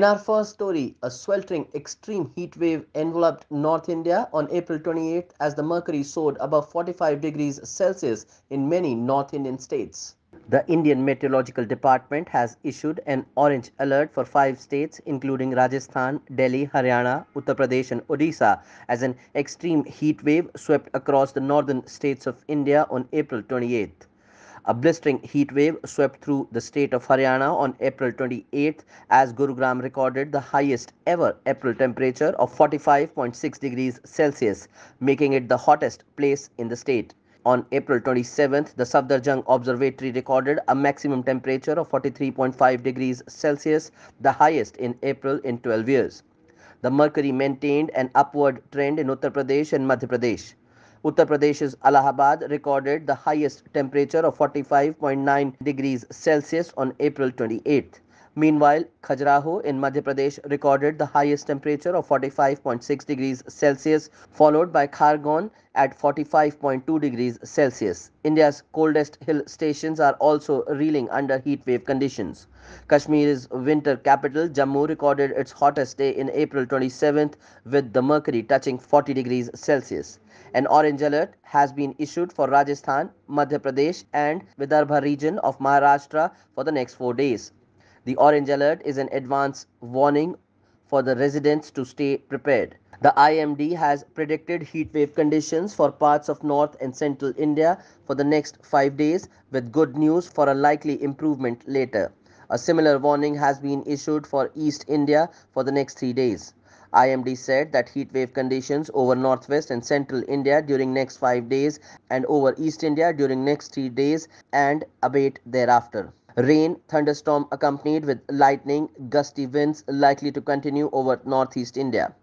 In our first story, a sweltering extreme heat wave enveloped North India on April 28 as the mercury soared above 45 degrees Celsius in many North Indian states. The Indian Meteorological Department has issued an orange alert for five states including Rajasthan, Delhi, Haryana, Uttar Pradesh and Odisha as an extreme heat wave swept across the northern states of India on April 28. A blistering heat wave swept through the state of Haryana on April 28 as Gurugram recorded the highest ever April temperature of 45.6 degrees Celsius, making it the hottest place in the state. On April 27th, the Safdarjung Observatory recorded a maximum temperature of 43.5 degrees Celsius, the highest in April in 12 years. The mercury maintained an upward trend in Uttar Pradesh and Madhya Pradesh. Uttar Pradesh's Allahabad recorded the highest temperature of 45.9 degrees Celsius on April 28. Meanwhile, Khajuraho in Madhya Pradesh recorded the highest temperature of 45.6 degrees Celsius, followed by Khargone at 45.2 degrees Celsius. India's coldest hill stations are also reeling under heat wave conditions. Kashmir's winter capital, Jammu, recorded its hottest day in April 27th with the mercury touching 40 degrees Celsius. An orange alert has been issued for Rajasthan, Madhya Pradesh and Vidarbha region of Maharashtra for the next four days. The orange alert is an advance warning for the residents to stay prepared. The IMD has predicted heat wave conditions for parts of north and central India for the next five days with good news for a likely improvement later. A similar warning has been issued for East India for the next three days. IMD said that heat wave conditions over northwest and central India during next 5 days and over East India during next 3 days and abate thereafter. Rain, thunderstorm accompanied with lightning, gusty winds likely to continue over northeast India.